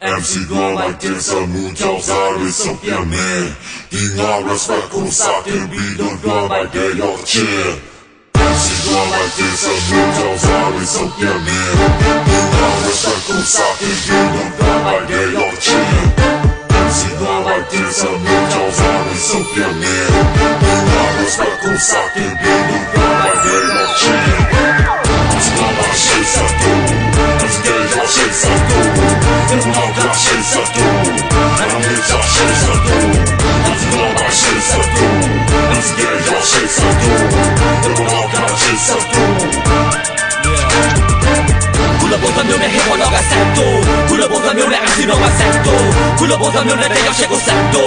MC Global dancer muncultar sappiamme Dinga respect kun sakin bidon global de your chair MC Global dancer muncultar sappiamme Dinga respect kun sakin bidon global de your chair MC Global dancer muncultar sappiamme Dinga respect kun sakin no ma yo shego sektu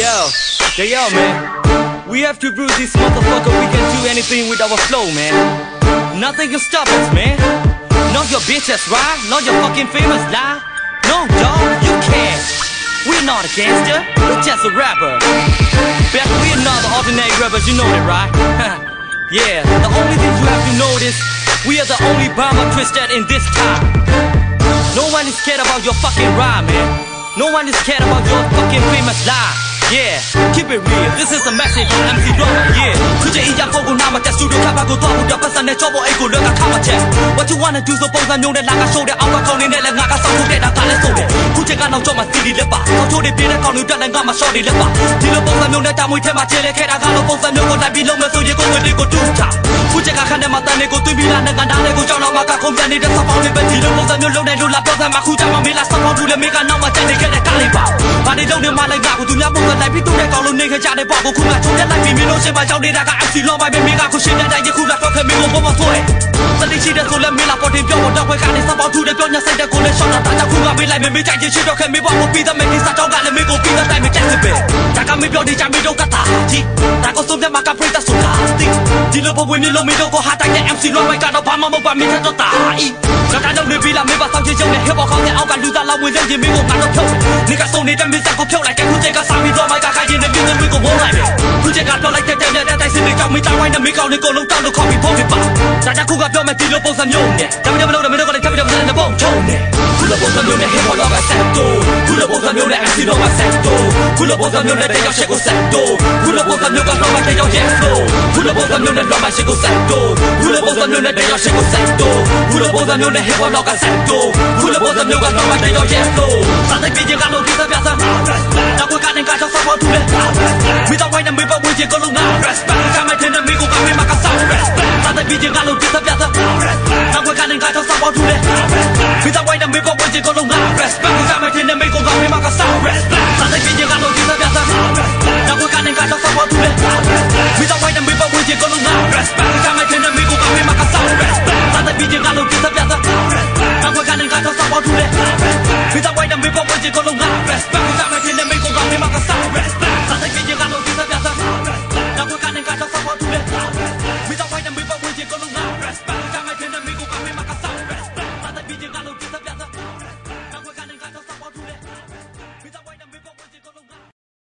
Yo, yo yo man. We have to bruise this motherfucker. We can do anything with our flow man. Nothing can stop us man. Not your bitches, right? Not your fucking famous lie not a gangster, we're just a rapper. But we're not the ordinary rappers, you know that, right? yeah, the only thing you have to notice, we are the only bomber twisted in this time. No one is scared about your fucking rhyme, man. No one is scared about your fucking famous lie. Yeah, keep it real. This is a message from MC Drama. Yeah, ခုချိန်အရာကိုကိုနာမတက်စတူဒီယိုကပ်ပါကိုတော့ဘူးတော့ပတ်စံနဲ့ချောပေါ်အိတ်ကိုလွက်ကခါမချက် What you wanna do ဆိုပုံစံမျိုးနဲ့လာကရှိုးတဲ့အောက်ကကောင်းနေတဲ့လည်းငါကစောက်ထုတ်တဲ့တာကလည်းဆိုတယ်ခုချိန်ကနောက်ကျော်မှာစီဒီလက်ပါကောင်းချိုးတွေပြင်းတဲ့ကောင်းတွေတက်လည်းငါမှ short တွေလက်ပါဒီလိုပုံစံမျိုးနဲ့တာမွေထဲမှာကျဲလဲခဲ့တာကတော့ပုံစံမျိုးကိုလိုက်ပြီးလုံးမဲ့ဆိုရင်ကိုယ်ဝင်တွေကိုတူးချခုချိန်ကခန်းထဲမှာတန်တွေကိုသွင်းပြီးလာတဲ့ကန်တားတွေကိုကြောက်တော့မှကခုံပြန်နေတဲ့စပောင်းတွေပဲဒီလိုပုံစံမျိုးလုံးနေလို့လာပြောစမ်းမှာခုချိန်မှာမေးလာစပောင်းတူလည်းမေးကနောက်မှကျန်နေခဲ့တဲ့ကားလေးပါ ဘာတွေလုံးနေမှလိုက်ငါကိုသူများပုံစံလိုက်ပြီးတူတဲ့ကောင်းလို့နေခဲ့ကြတဲ့ပေါ့ကိုခုမှချုံရက်လိုက်ပြီးမင်းတို့ရှင်းပါကြောက်နေတာက MC လောပါပဲမေးကခုရှင်းတဲ့တိုင်းခုလာတော့ခဲ့မင်းကိုပေါ်မဆွဲစတိရှိတဲ့ဆိုလည်းမေးလာပေါ်တင်ပြောတော့ခွဲကနေစပောင်းတူတဲ့ပြောညဆိုင်တဲ့ကိုလည်းရှော့တာတာခုကမေးလိုက်မေးကြိုက်ချင်းရှိတော့ခဲ့မေးပေါ်ကိုပြီးတဲ့မေးဒီစားတော့ကလည်းမေးကိုပြီးတဲ့တိုင်းမေးကြက်စစ်ပဲဒါကမေးပြောနေကြမေးတော့ကတာကြီး ဒါကိုစုံတဲ့မှာကပရိသတ်ဆိုတာတိဒီလိုပုံဝင်မျိုးလုံးမေးတော့ကိုဟာတိုင်းတဲ့ MC လောပါကတော့ဘာမှမဟုတ်ပါမေးတော့တာဤကတာတော့နေပြီလားမေးပါဆောင်ချင်ချုံနဲ့ hip hop ခေါင်းတဲ့အောက်ကလူသားလောက်ဝင်တဲ့ရင်မေးကိုငါတော့ဖြုတ်နေကစုံနေတဲ့မေးစက်ကိုဖြုတ်လိုက်တဲ့ခုချိန်ကစားပြီးတော့မိုက်ကခိုင်ရင်တဲ့မျိုးမျိုးကိုဝုန်းလိုက်တယ်ခုချိန်ကတော့လိုက်တဲ့တဲ့တဲ့တဲ့စစ်တွေကြောင့်မေးတောင်းဝိုင်းနဲ့မေးကောင်းလေးကိုလုံးတောင်းလို့ခေါ်ပြီးဖုန်းပြပါဒါကြခုကပြောမယ်ဒီလိုပုံစံမျိုးနဲ့တမန်တမန်လို့မင်းတို့ကလည်းတမန်တမန်နဲ့ပုံချုံနဲ့ခုလိုပုံစံမျိုးနဲ့ hip hop လောကဆက်တိုး 굴러보던 눈에 떼여시고 쌀돈 굴러보던 누가 너만 떼여겠소 굴러보던 눈에 너만 시고 쌀돈 굴러보던 눈에 떼여시고 쌀돈 굴러보던 눈에 해원어가 쌀돈 굴러보던 누가 너만 떼여겠소 사는 비디가 녹이서 벼서 나고 가는 가셔 서버 둘레 믿어 와이는 밀버 위지 걸로나 잠을 드는 미국 앞에 막아서 사는 비디가 녹이서 벼서 나고 가는 가셔 서버 둘레 믿어 와이는 밀버 위지 걸로나 Respect, respect, respect, respect, respect, respect, respect, respect,